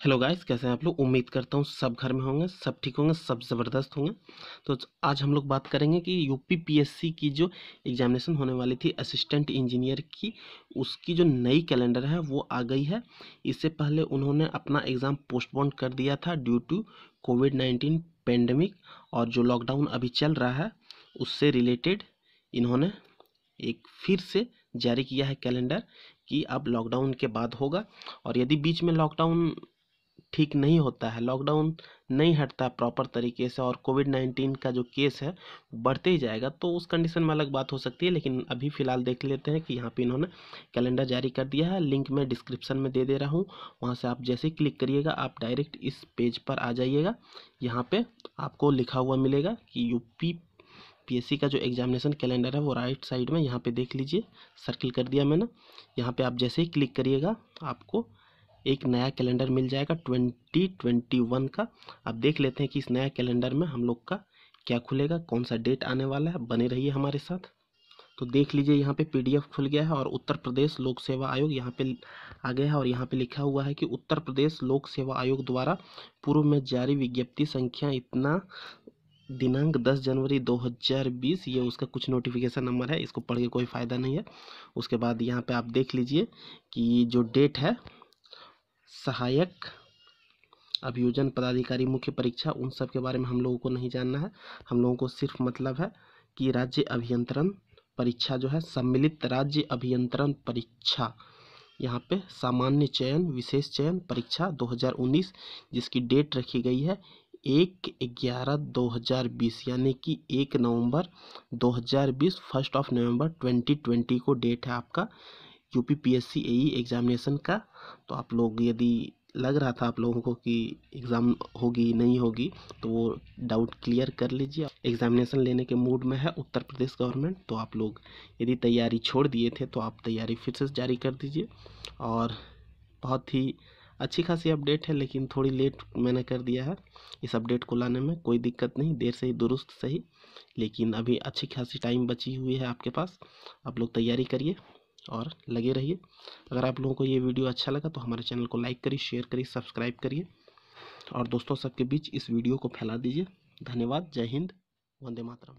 Hello guys, कैसे हैं आप लोग? उम्मीद करता हूँ सब घर में होंगे, सब ठीक होंगे, सब ज़बरदस्त होंगे। तो आज हम लोग बात करेंगे कि यूपी पीएससी की जो एग्जामिनेशन होने वाली थी असिस्टेंट इंजीनियर की, उसकी जो नई कैलेंडर है, वो आ गई है। इससे पहले उन्होंने अपना एग्ज़ाम पोस्टपोन कर दिया था due to COVID nineteen pandemic और जो लॉकडाउन अभी चल रहा है, उससे रिलेटेड इन्होंने एक फिर से जारी किया है कैलेंडर कि अब लॉकडाउन के बाद होगा। और यदि बीच में लॉकडाउन ठीक नहीं होता है। लॉकडाउन नहीं हटता प्रॉपर तरीके से और कोविड नाइन्टीन का जो केस है बढ़ते ही जाएगा तो उस कंडीशन में अलग बात हो सकती है, लेकिन अभी फ़िलहाल देख लेते हैं कि यहाँ पे इन्होंने कैलेंडर जारी कर दिया है। लिंक मैं डिस्क्रिप्शन में दे दे रहा हूँ, वहाँ से आप जैसे क्लिक करिएगा, आप डायरेक्ट इस पेज पर आ जाइएगा। यहाँ पर आपको लिखा हुआ मिलेगा कि यूपी पीएससी का जो एग्जामिनेशन कैलेंडर है, वो राइट साइड में यहाँ पे देख लीजिए, सर्किल कर दिया मैंने। यहाँ पे आप जैसे ही क्लिक करिएगा, आपको एक नया कैलेंडर मिल जाएगा ट्वेंटी ट्वेंटी वन का। अब देख लेते हैं कि इस नया कैलेंडर में हम लोग का क्या खुलेगा, कौन सा डेट आने वाला है, बने रहिए हमारे साथ। तो देख लीजिए, यहाँ पे पीडीएफ खुल गया है और उत्तर प्रदेश लोक सेवा आयोग यहाँ पे आ गया है और यहाँ पे लिखा हुआ है कि उत्तर प्रदेश लोक सेवा आयोग द्वारा पूर्व में जारी विज्ञप्ति संख्या इतना दिनांक 10 जनवरी 2020 ये उसका कुछ नोटिफिकेशन नंबर है, इसको पढ़ के कोई फ़ायदा नहीं है। उसके बाद यहाँ पे आप देख लीजिए कि जो डेट है सहायक अभियोजन पदाधिकारी मुख्य परीक्षा, उन सब के बारे में हम लोगों को नहीं जानना है। हम लोगों को सिर्फ़ मतलब है कि राज्य अभियंत्रण परीक्षा जो है, सम्मिलित राज्य अभियंत्रण परीक्षा। यहाँ पे सामान्य चयन, विशेष चयन परीक्षा 2019 जिसकी डेट रखी गई है एक ग्यारह दो हज़ार बीस, यानी कि एक नवंबर 2020 फ़र्स्ट ऑफ़ नवंबर 2020 को डेट है आपका। UP P S C examination का। तो आप लोग यदि लग रहा था आप लोगों को कि एग्ज़ाम होगी, नहीं होगी तो वो डाउट क्लियर कर लीजिए। एग्ज़ामिनेशन लेने के मूड में है उत्तर प्रदेश गवर्नमेंट तो आप लोग यदि तैयारी छोड़ दिए थे तो आप तैयारी फिर से जारी कर दीजिए। और बहुत ही अच्छी खासी अपडेट है, लेकिन थोड़ी लेट मैंने कर दिया है। इस अपडेट को लाने में कोई दिक्कत नहीं, देर से ही, दुरुस्त सही लेकिन अभी अच्छी खासी टाइम बची हुई है आपके पास। आप लोग तैयारी करिए। और लगे रहिए। अगर आप लोगों को ये वीडियो अच्छा लगा तो हमारे चैनल को लाइक करिए, शेयर करिए, सब्सक्राइब करिए और दोस्तों सबके बीच इस वीडियो को फैला दीजिए। धन्यवाद। जय हिंद। वंदे मातरम।